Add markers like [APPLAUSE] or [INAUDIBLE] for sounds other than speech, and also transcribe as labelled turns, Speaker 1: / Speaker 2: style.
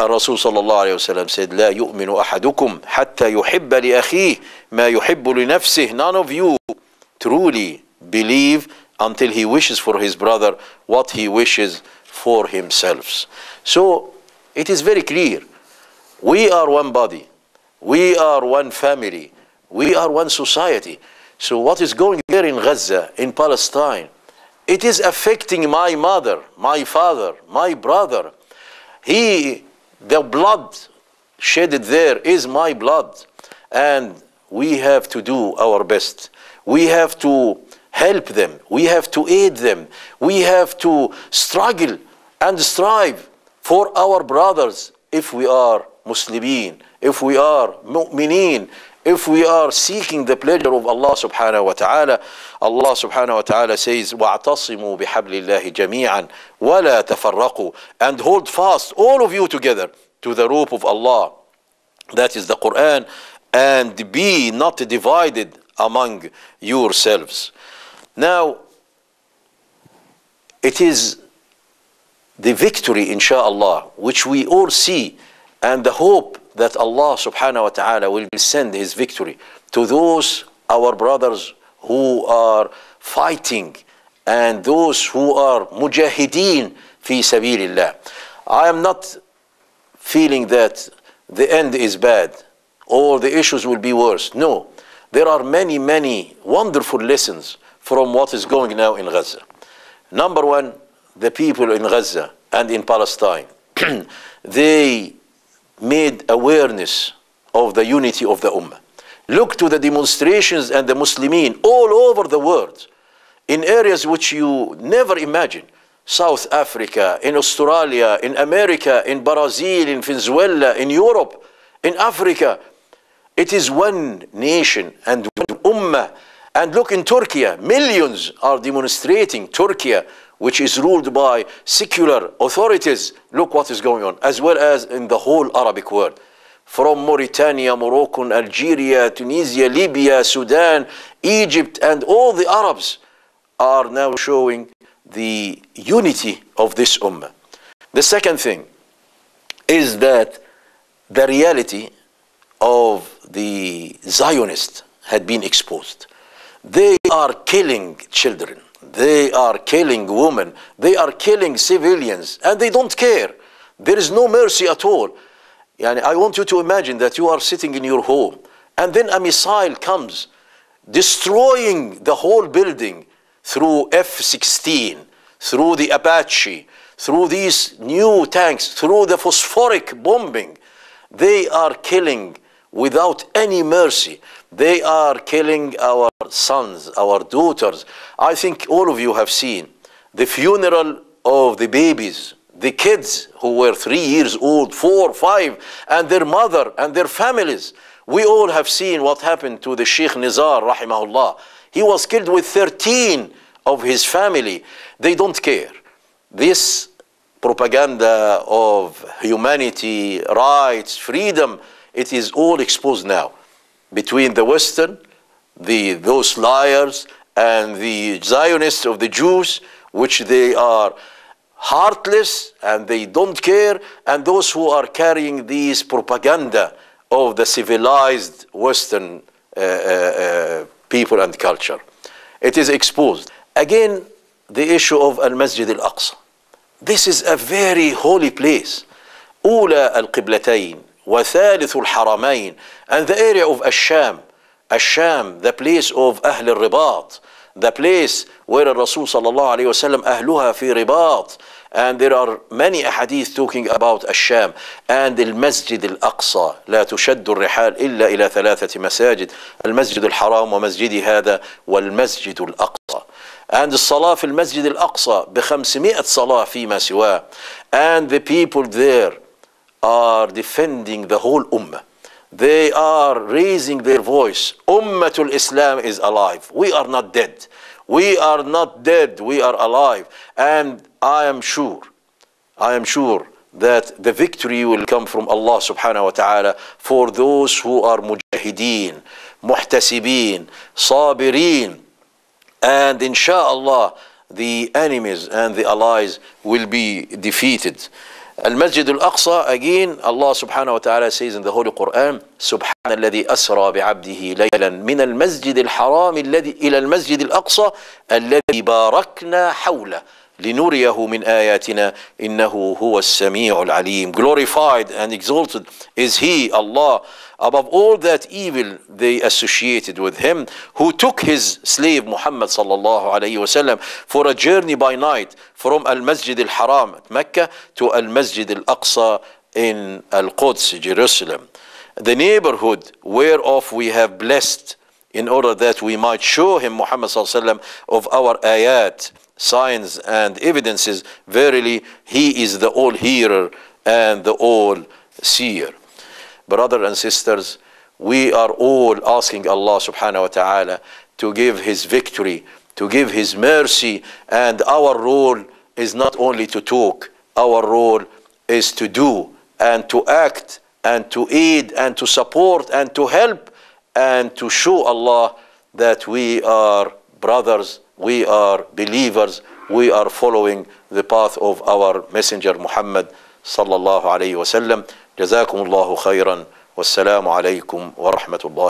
Speaker 1: الرسول صلى الله عليه وسلم said لا يؤمن أحدكم حتى يحب لأخيه ما يحب لنفسه none of you truly believe until he wishes for his brother what he wishes for himself so it is very clear we are one body we are one family we are one society so what is going there in Gaza in Palestine it is affecting my mother my father my brother he the blood shedded there is my blood. And we have to do our best. We have to help them. We have to aid them. We have to struggle and strive for our brothers if we are muslimin if we are mu'minin if we are seeking the pleasure of Allah subhanahu wa ta'ala, Allah subhanahu wa ta'ala says, وَاعْتَصِمُوا بِحَبْلِ اللَّهِ جَمِيعًا وَلَا تَفَرَّقُوا And hold fast, all of you together, to the rope of Allah. That is the Quran. And be not divided among yourselves. Now, it is the victory, insha'Allah, which we all see, and the hope that Allah subhanahu wa ta'ala will send His victory to those our brothers who are fighting and those who are mujahideen fi sabilillah. I am not feeling that the end is bad or the issues will be worse. No, there are many, many wonderful lessons from what is going now in Gaza. Number one, the people in Gaza and in Palestine, [CLEARS THROAT] they made awareness of the unity of the Ummah. Look to the demonstrations and the Muslimin all over the world in areas which you never imagine. South Africa, in Australia, in America, in Brazil, in Venezuela, in Europe, in Africa. It is one nation and one ummah. And look in Turkey, millions are demonstrating Turkey, which is ruled by secular authorities. Look what is going on, as well as in the whole Arabic world. From Mauritania, Morocco, Algeria, Tunisia, Libya, Sudan, Egypt, and all the Arabs are now showing the unity of this ummah. The second thing is that the reality of the Zionists had been exposed. They are killing children. They are killing women. They are killing civilians. And they don't care. There is no mercy at all. And I want you to imagine that you are sitting in your home and then a missile comes destroying the whole building through F-16, through the Apache, through these new tanks, through the phosphoric bombing. They are killing without any mercy. They are killing our sons, our daughters. I think all of you have seen the funeral of the babies, the kids who were three years old, four, five, and their mother and their families. We all have seen what happened to the Sheikh Nizar, rahimahullah. He was killed with 13 of his family. They don't care. This propaganda of humanity, rights, freedom, it is all exposed now between the Western, the, those liars, and the Zionists of the Jews, which they are heartless and they don't care, and those who are carrying these propaganda of the civilized Western uh, uh, uh, people and culture. It is exposed. Again, the issue of Al Masjid Al Aqsa. This is a very holy place. أولى القبلتين وثالث الحرمين. And the area of Asham Asham the place of أهل الرباط the place where Rasul صلى الله عليه وسلم أهلها في رباط and there are many ahadith talking about الشام and المسجد الأقصى لا تشد الرحال إلا إلى ثلاثة مساجد المسجد الحرام ومسجد هذا والمسجد الأقصى and الصلاة في المسجد الأقصى بخمسمائة صلاة فيما سواه and the people there are defending the whole ummah. They are raising their voice. Ummatul islam is alive. We are not dead. We are not dead. We are alive. And i am sure i am sure that the victory will come from allah subhanahu wa ta'ala for those who are mujahideen muhtasibin sabirin. And inshallah the enemies and the allies will be defeated المسجد الأقصى again subhanahu wa ta'ala says in the Holy Quran سبحان الذي أسرى بعبده ليلا من المسجد الحرام الذي إلى المسجد الأقصى الذي باركنا حوله لنريه من آياتنا إنه هو السميع العليم. Glorified and exalted is he Allah. Above all that evil they associated with him who took his slave Muhammad sallallahu alayhi wasallam for a journey by night from al-Masjid al-Haram at Mecca to al-Masjid al-Aqsa in al-Quds Jerusalem. The neighborhood whereof we have blessed in order that we might show him Muhammad sallallahu alayhi of our ayat signs and evidences verily he is the all hearer and the all seer brothers and sisters we are all asking Allah subhanahu wa ta'ala to give his victory to give his mercy and our role is not only to talk our role is to do and to act and to aid and to support and to help and to show Allah that we are brothers we are believers we are following the path of our messenger Muhammad sallallahu alayhi wa sallam جزاكم الله خيرا والسلام عليكم ورحمة الله